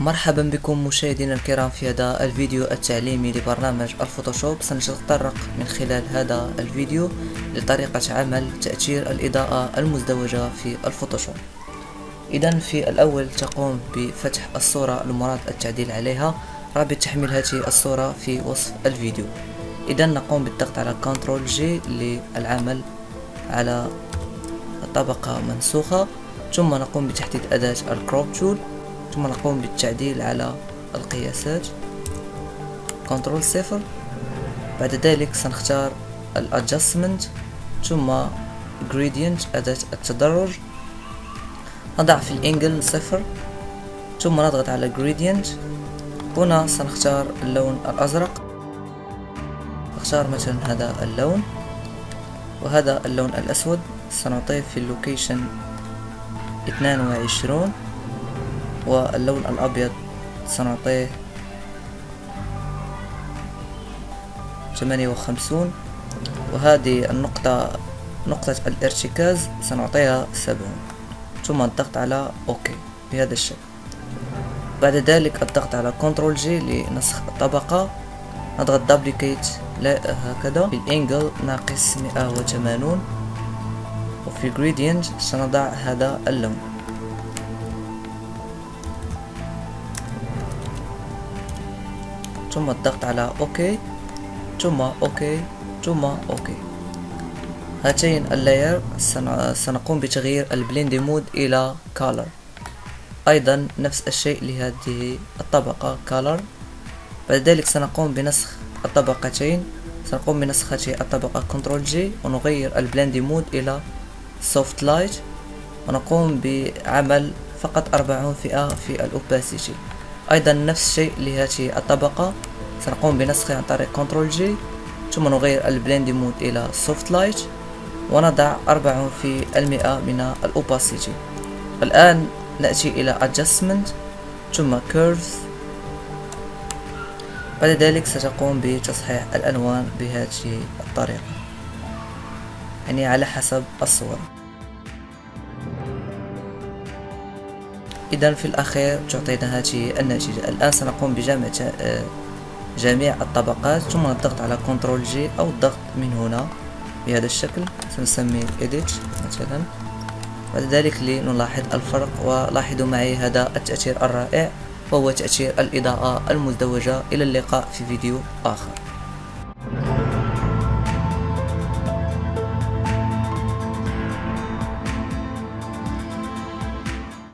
مرحبا بكم مشاهدينا الكرام في هذا الفيديو التعليمي لبرنامج الفوتوشوب. سنتطرق من خلال هذا الفيديو لطريقة عمل تأثير الإضاءة المزدوجة في الفوتوشوب. إذا في الأول تقوم بفتح الصورة المراد التعديل عليها. رابط تحميل هذه الصورة في وصف الفيديو. إذا نقوم بالضغط على Control J للعمل على طبقة منسوخة. ثم نقوم بتحديد أداة ال crop tool ثم نقوم بالتعديل على القياسات control صفر. بعد ذلك سنختار ال adjustment. ثم gradient أداة التدرج. نضع في ال angle صفر. ثم نضغط على gradient. هنا سنختار اللون الأزرق. نختار مثلا هذا اللون. وهذا اللون الأسود. سنعطيه في ال location اثنان وعشرون. واللون الأبيض سنعطيه ثمانية وخمسون. وهذه النقطة نقطة الارتكاز سنعطيها سبعون. ثم الضغط على OK بهذا الشكل. بعد ذلك الضغط على control J لنسخ الطبقة نضغط duplicate هكذا. في ال angle ناقص مئة وثمانون. وفي gradient سنضع هذا اللون. ثم الضغط على OK ثم OK ثم OK. هاتين ال layer سنقوم بتغيير ال blend mode إلى color. أيضا نفس الشيء لهذه الطبقة color. بعد ذلك سنقوم بنسخ الطبقتين. سنقوم بنسخ الطبقة control J ونغير ال blend mode إلى soft light. ونقوم بعمل فقط أربعون في المئة في ال opacity. أيضا نفس الشيء لهذه الطبقة. سنقوم بنسخها عن طريق control J. ثم نغير ال blend mode إلى soft light ونضع أربعون في المئة من ال opacity الآن نأتي إلى adjustment. ثم curves بعد ذلك ستقوم بتصحيح الألوان بهذه الطريقة. يعني على حسب الصورة إذا في الأخير تعطينا هذه النتيجة. الآن سنقوم بجمع آه، جميع الطبقات. ثم الضغط على كنترول جي أو الضغط من هنا. بهذا الشكل سنسميه edit مثلا. بعد ذلك لنلاحظ الفرق ولاحظوا معي هذا التأثير الرائع وهو تأثير الإضاءة المزدوجة. إلى اللقاء في فيديو آخر.